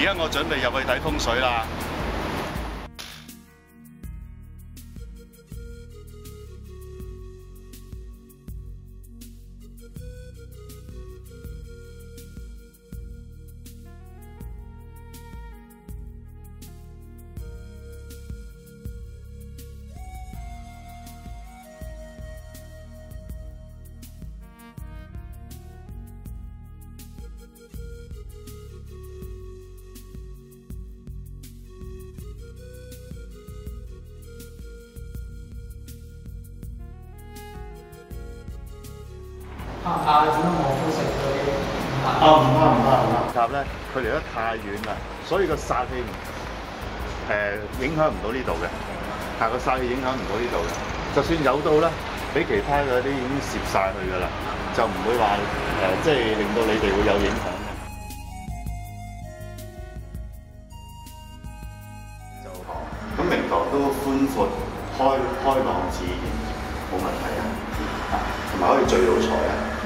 而家我準備入去睇風水啦。啊點樣望風食嗰啲？啊，唔怕唔怕唔怕。塔咧，佢離得太遠啦，所以個煞氣誒、影響唔到呢度嘅，但個煞氣影響唔到呢度嘅。就算有到咧，俾其他嗰啲已經攝晒去㗎啦，就唔會話誒、即係令到你哋會有影響嘅。就咁明堂都寬闊、開開朗自然，冇問題啊，啊同埋可以聚到財啊。